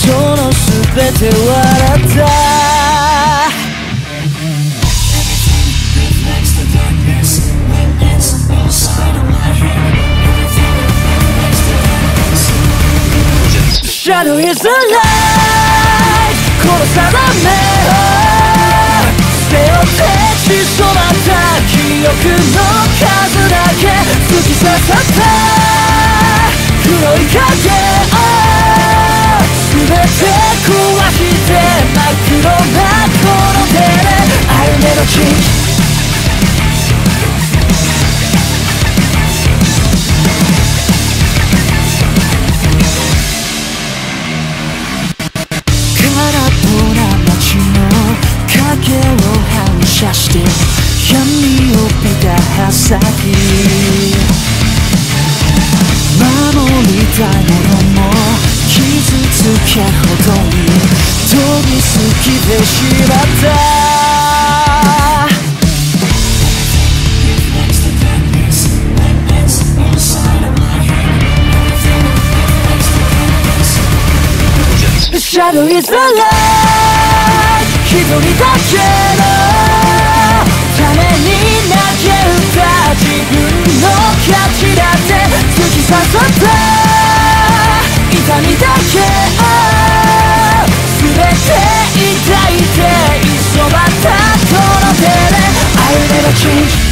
初の全て笑った Shadow is a light を捨て落てしそった記憶の数だけ突き刺さった。黒い影。けを反射して闇を帯びた先。守りたいものも傷つけほどに飛びすきてしまった。Shadow is the 一人だけのために投げ打った自分の価値だって突き刺さった痛みだけを全て抱いていっそまたこの手で I'll never change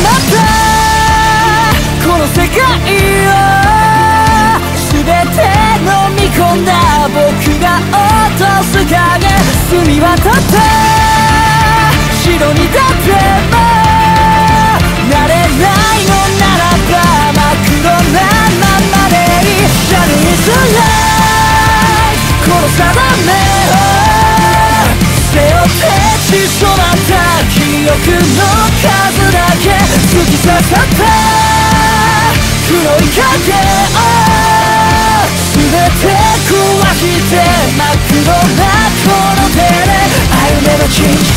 ったこの世界を全て飲み込んだ僕が落とす影澄み渡った白にだってもなれないのならば真っ黒なままでいい Shadow is a light 殺さめを背負って血染まった記憶の数け突き刺さった。黒い影を全て壊して真っ黒なこの手で I'll never change